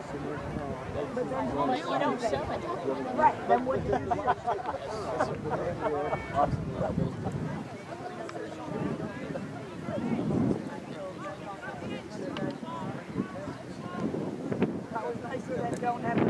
You don't sell it. Right, then what do you That was nicer than don't have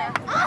yell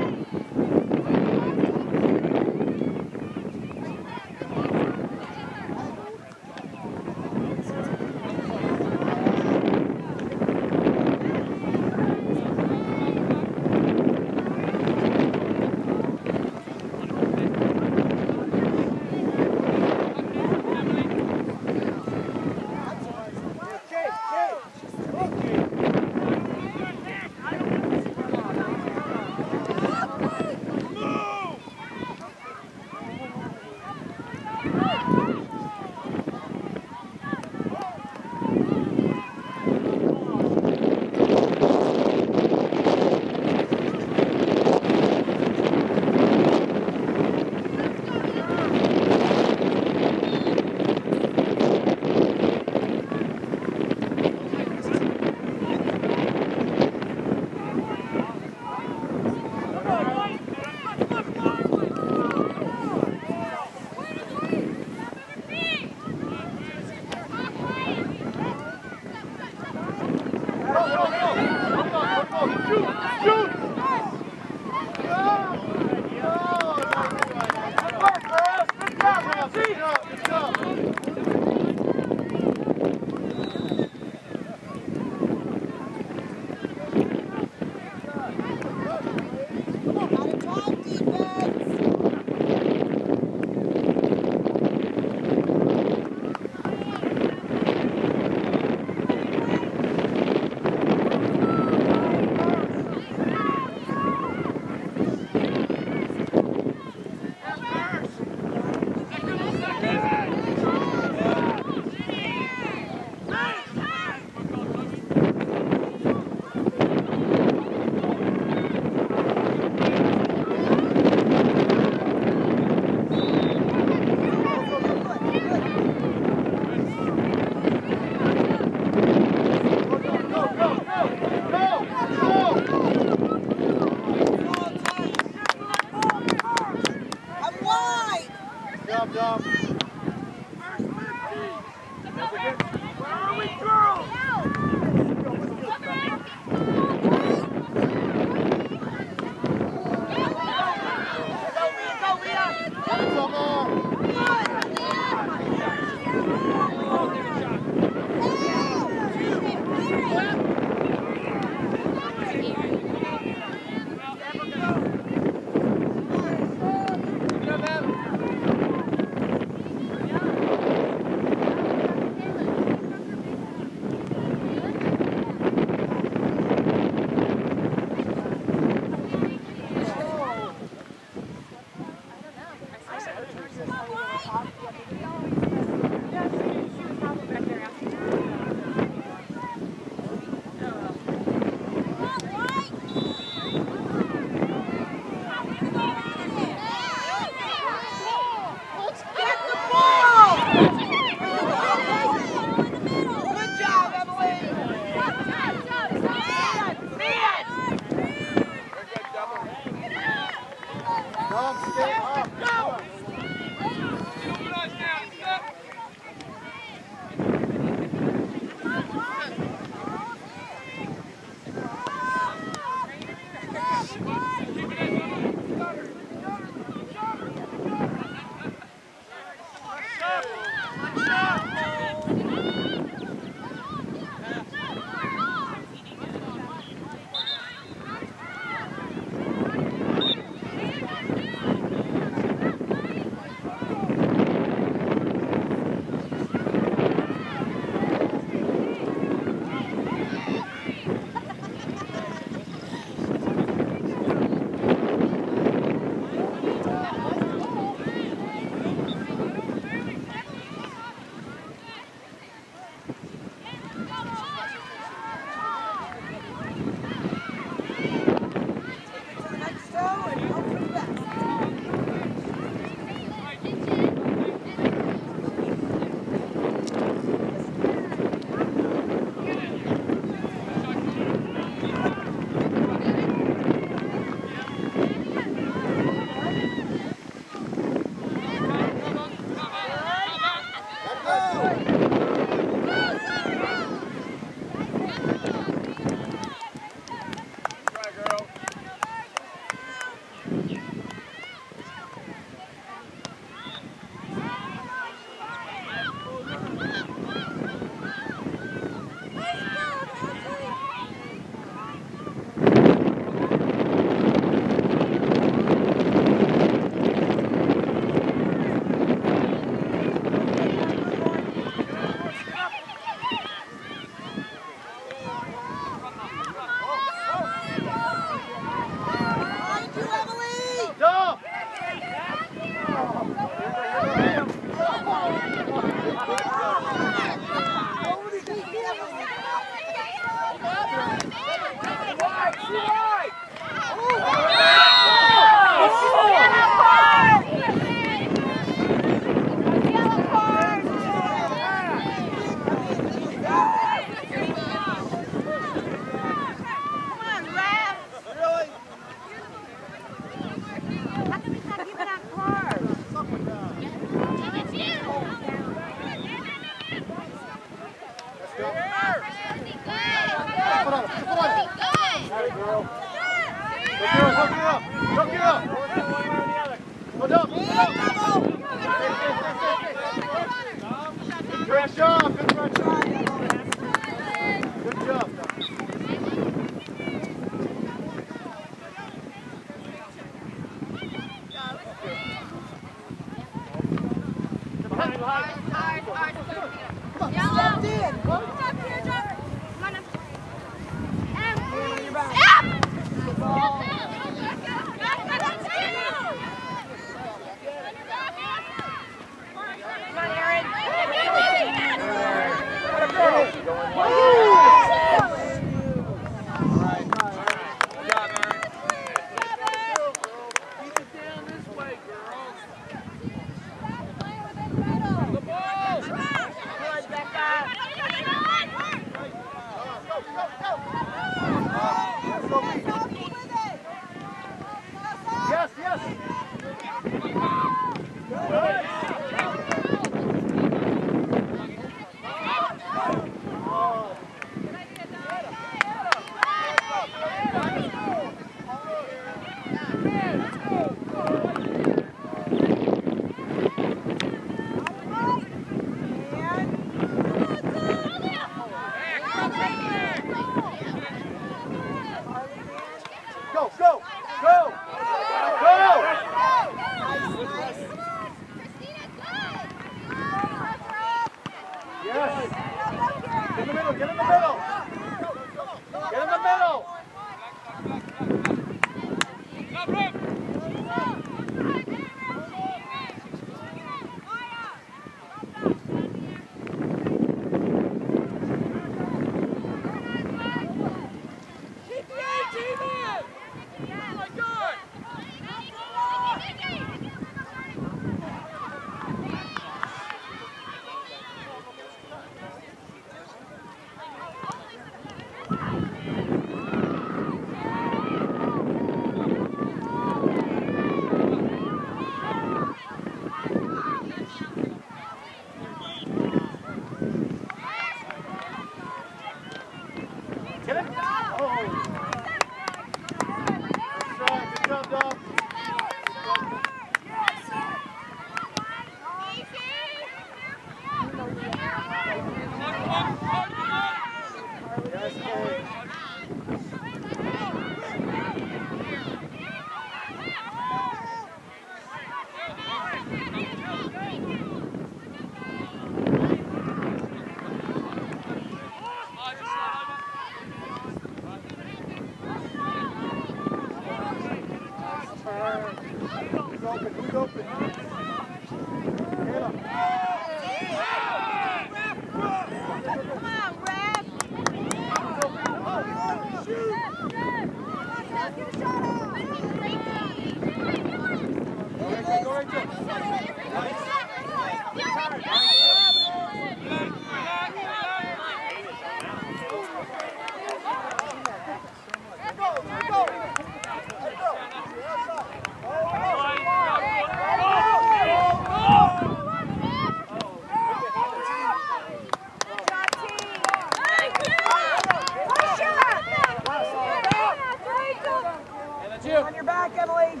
Got you. On your back, Emily.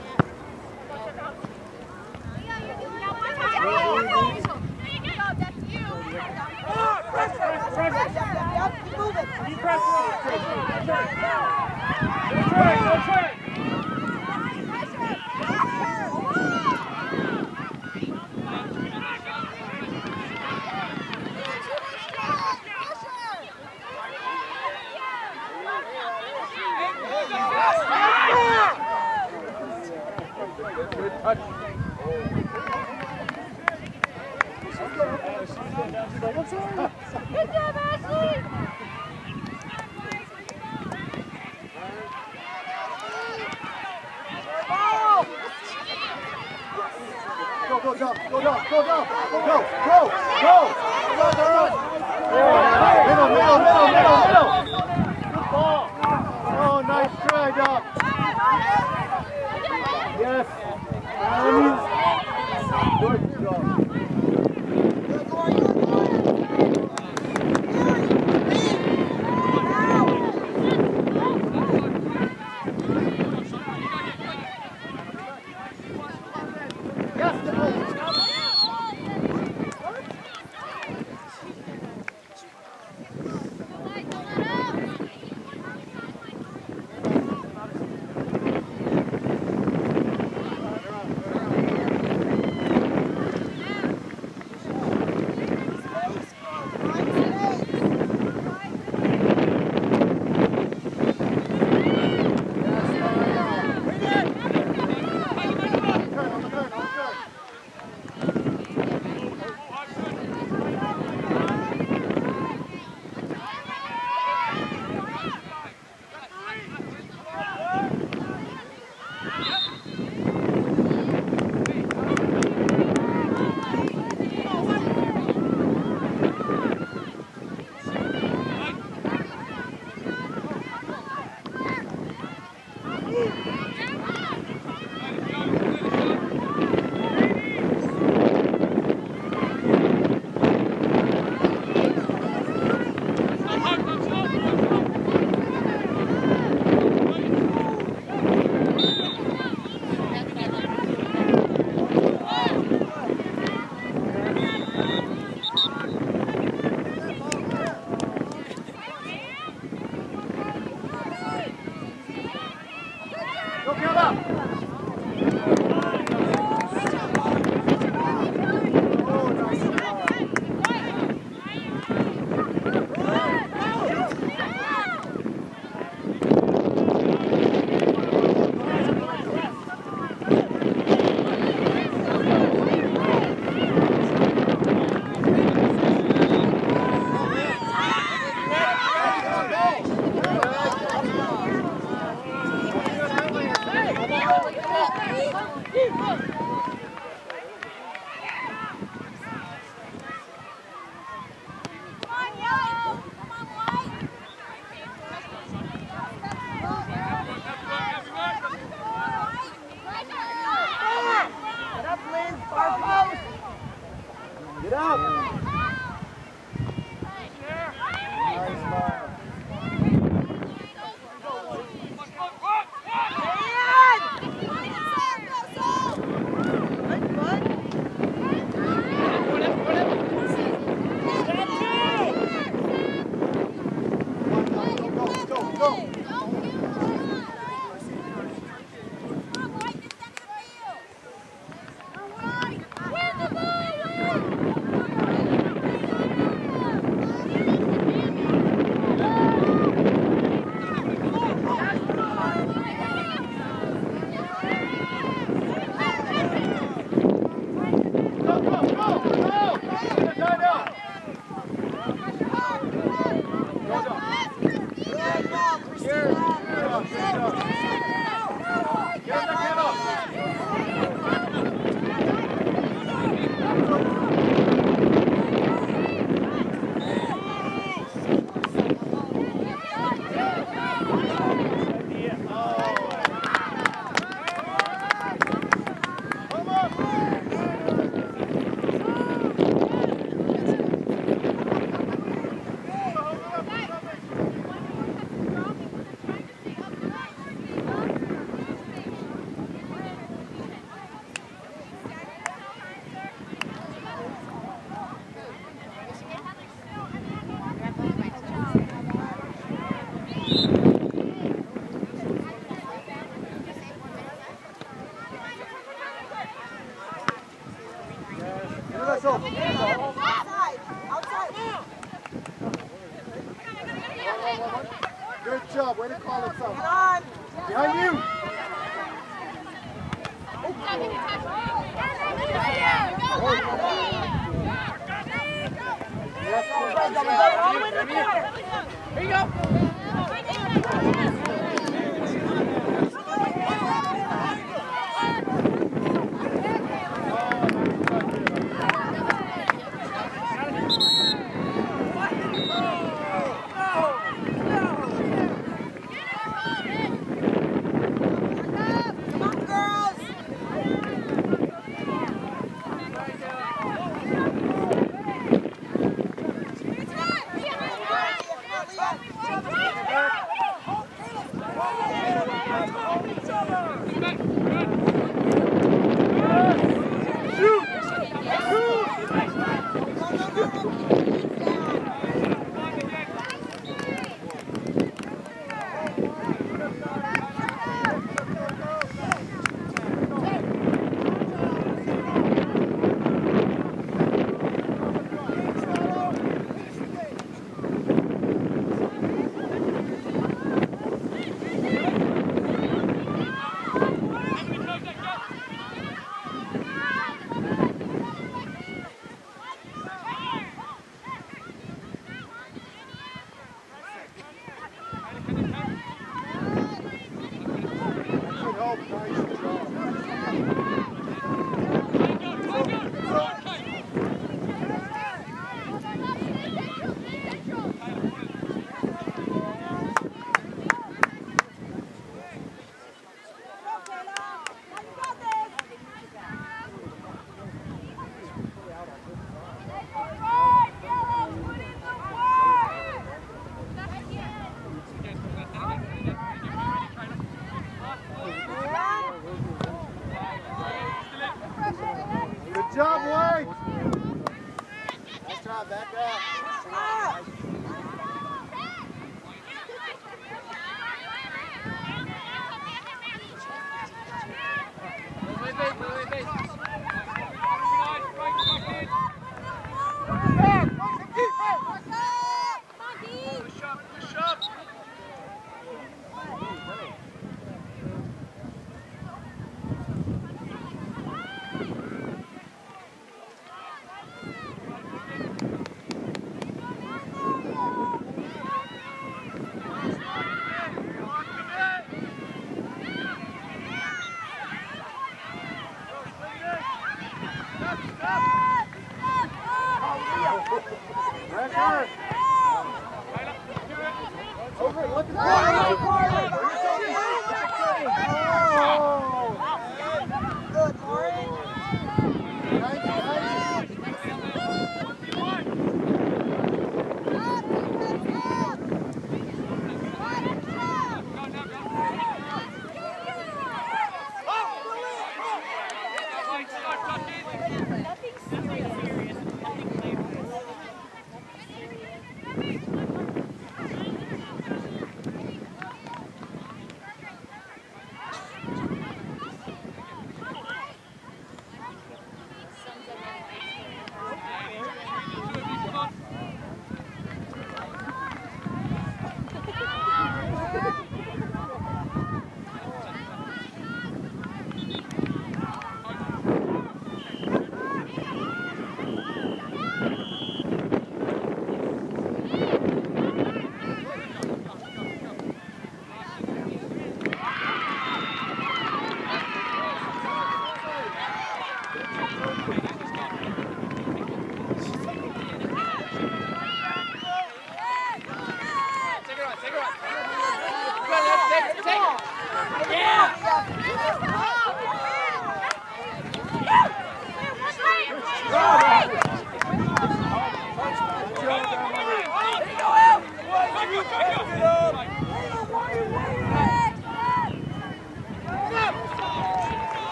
Keep pressing. Keep pressing. Go, Trey. Go, Trey. Good job, Ashley! go, jump, go, jump, go, jump, go, go, go, go, go, go, go, go, go, go, go, go, go, go, go, go, go, go, And good Hands off. Outside. Outside. Good job. Way to call it something. Behind you. Oh. Yes,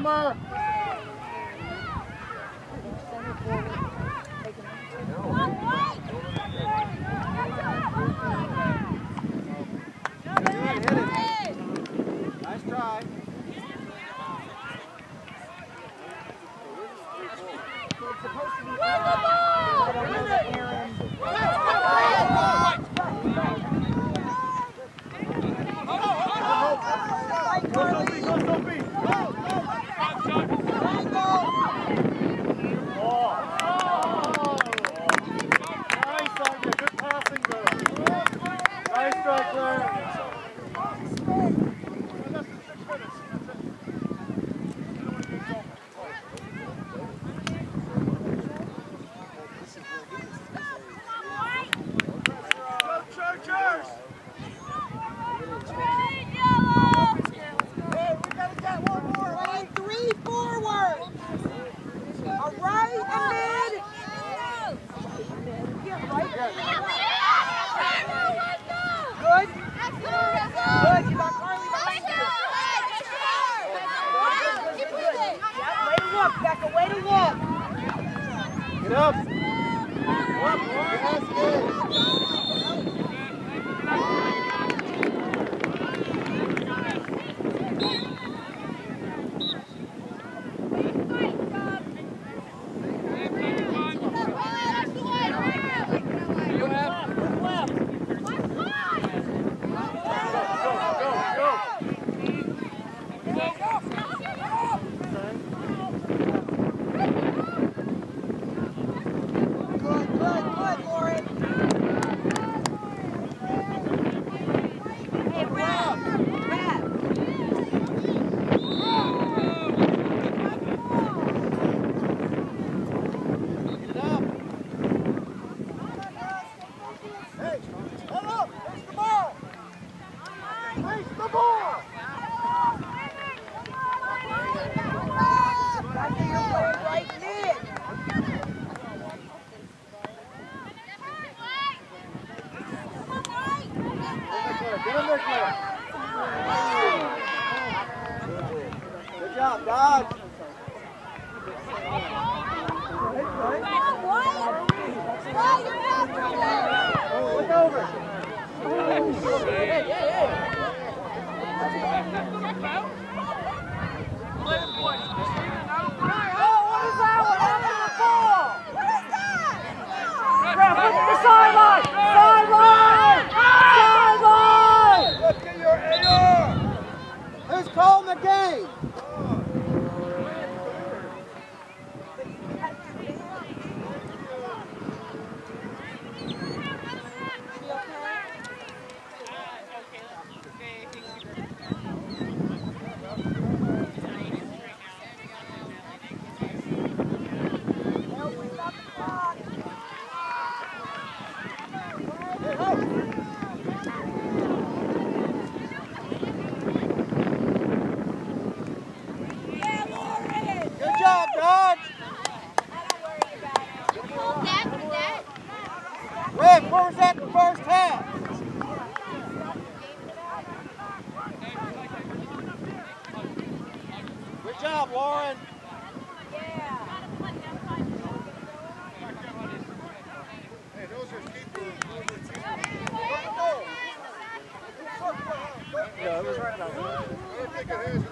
妈的 Up. Up, Yes, good.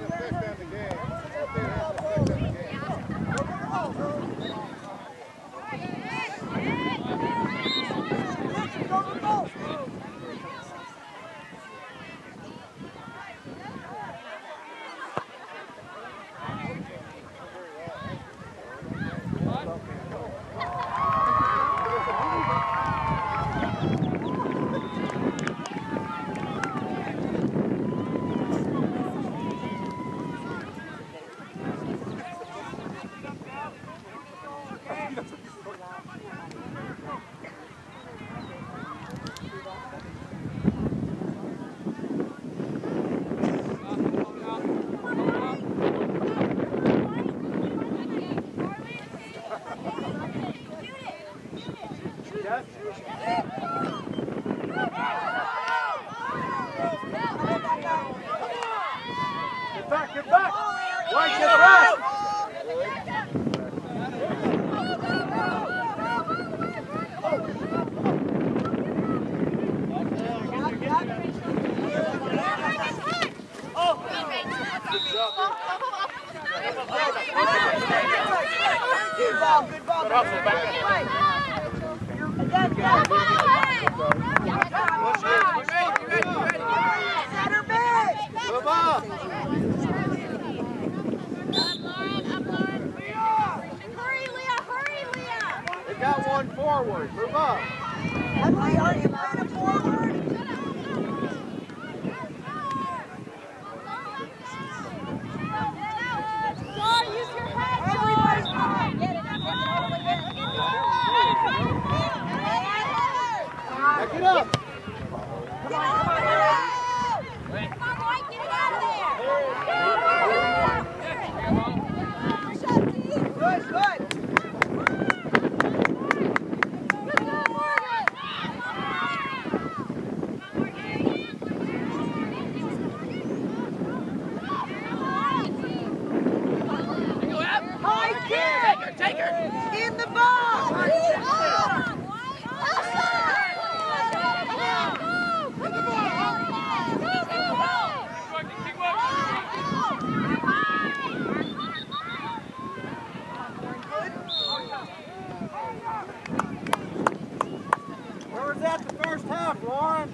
Think it has first half, Lauren.